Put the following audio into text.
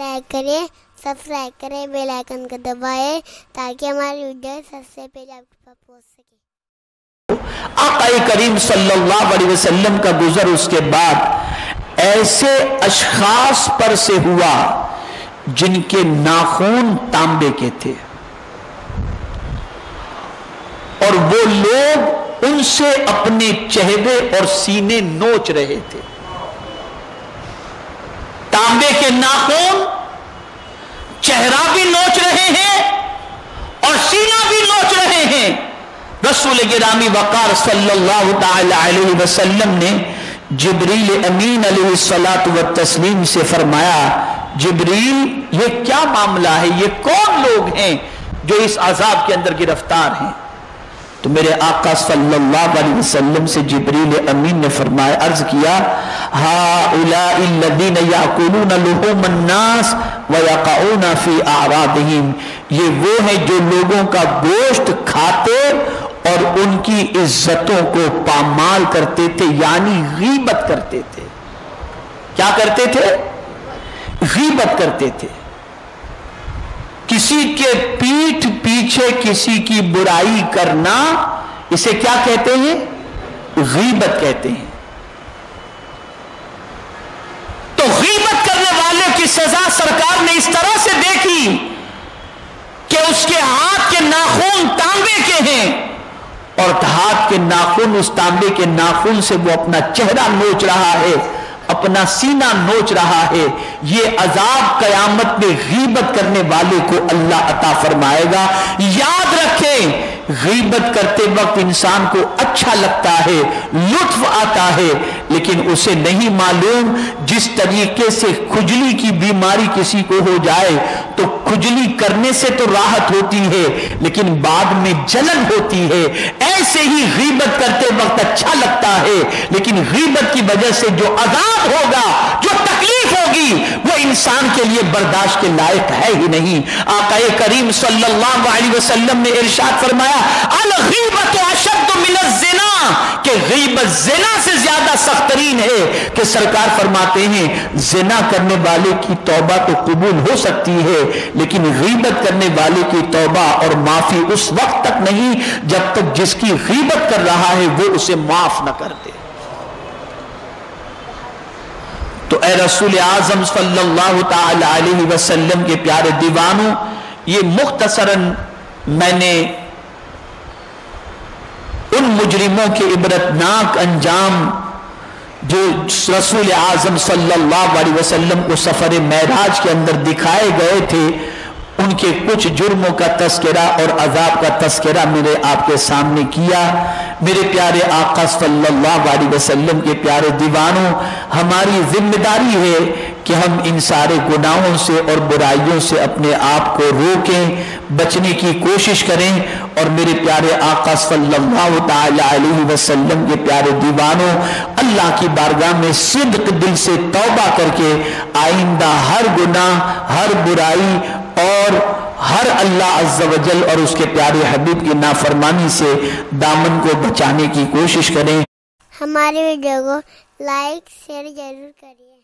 Like करें subscribe करें bell icon को दबाएँ, ताकि हमारी वीडियो सबसे पहले आपके पास पहुँच सके। आकाए करीम सल्लल्लाहु अलैहि वसल्लम का गुजर उसके बाद ऐसे अशखास पर से हुआ जिनके नाखून तांबे के थे। और वो लोग उनसे अपने चेहरे और सीने नोच रहे थे। तांबे के नाखून चेहरा भी नोच रहे हैं और सीना भी नोच रहे हैं रसूल गिरामी वकार सल्लल्लाहु अलैहि वसल्लम ने जिब्रील अमीन सलात व तस्लीम से फरमाया, जिब्रील, ये क्या मामला है? ये कौन लोग हैं जो इस अजाब के अंदर गिरफ़्तार हैं? तो मेरे आका सल्लल्लाहु अलैहि वसल्लम से जिब्रील अमीन ने फरमाया, अर्ज़ किया हा उलादीन याकुलून लुहुमन नास व यकाउना फ़ी आरादिहिम ये वो है जो लोगों का गोश्त खाते और उनकी इज्जतों को पामाल करते थे, यानी गीबत करते थे। क्या करते थे? गीबत करते थे। किसी के पीठ पीछे किसी की बुराई करना, इसे क्या कहते हैं? गीबत कहते हैं। तो गीबत करने वाले की सजा सरकार ने इस तरह से देखी कि उसके हाथ के नाखून तांबे के हैं और हाथ के नाखून, उस तांबे के नाखून से वो अपना चेहरा नोच रहा है, अपना सीना नोच रहा है। ये अजाब कयामत में गीबत करने वाले को अल्लाह अता फरमाएगा। याद रखें, गीबत करते वक्त इंसान को अच्छा लगता है, लुत्फ आता है, लेकिन उसे नहीं मालूम जिस तरीके से खुजली की बीमारी किसी को हो जाए तो खुजली करने से तो राहत होती है, लेकिन बाद में जलन होती है। ऐसे ही गीबत करते वक्त अच्छा लगता है। लेकिन गीबत की वजह से जो अजाब होगा, जो तकलीफ़ होगी, वो इंसान के लिए बर्दाश्त के लायक है ही नहीं। आकाए करीम सल्लल्लाहु अलैहि वसल्लम ने इरशाद फरमाया अल गीबत अशद जिना कि गीबत जिना से ज़्यादा सख्तरीन है। कि सरकार फरमाते हैं, जिना करने वाले की तौबा तो कबूल हो सकती है, लेकिन गीबत करने वाले की तौबा और माफ़ी उस वक्त नहीं, जब तक जिसकी गीबत कर रहा है, वो उसे माफ़ न कर दे। तो ए रसूल आज़म सल्लल्लाहु अलैहि वसल्लम के प्यारे दीवानों, ये मुख्तसरन मैंने उन मुजरिमों के इबरतनाक अंजाम, जो रसूल आज़म सल्लल्लाहु अलैहि वसल्लम को सफ़र महराज के अंदर दिखाए गए थे उनके कुछ जुर्मों का तस्करा और अजाब का तस्करा मेरे आपके सामने किया। मेरे प्यारे आका सल्लल्लाहु अलैहि वसल्लम के प्यारे दीवानों, हमारी ज़िम्मेदारी है कि हम इन सारे गुनाहों से और बुराइयों से अपने आप को रोकें, बचने की कोशिश करें। और मेरे प्यारे आका सल्लल्लाहु अलैहि वसल्लम के प्यारे दीवानों, अल्लाह की बारगाह में सिद्क दिल से तौबा करके आइंदा हर गुनाह, हर बुराई और हर अल्लाह अज्जवजल और उसके प्यारे हबीब की नाफरमानी से दामन को बचाने की कोशिश करें। हमारे वीडियो को लाइक, शेयर ज़रूर करिए।